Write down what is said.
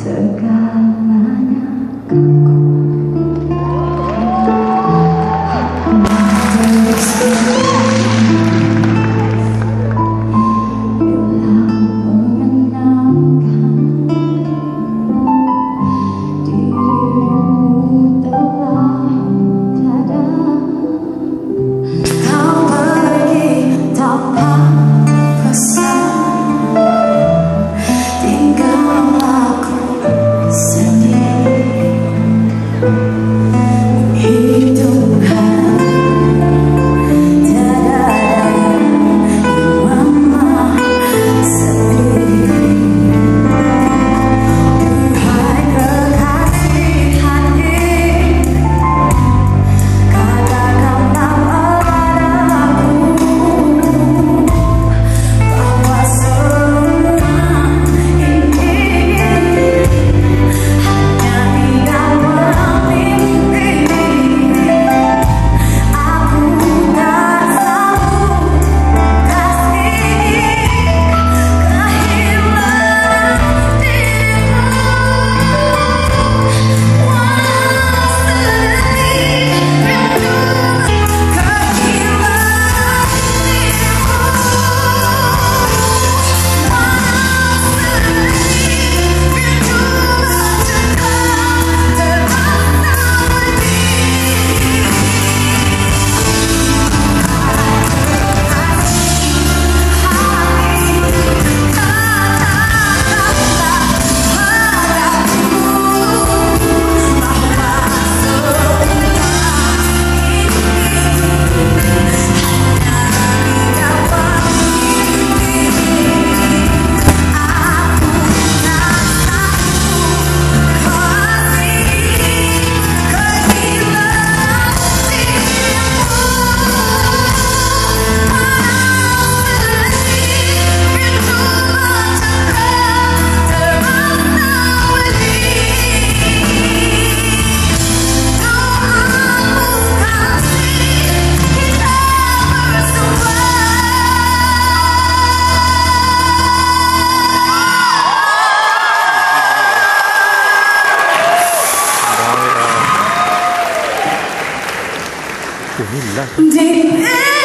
sekali 2000.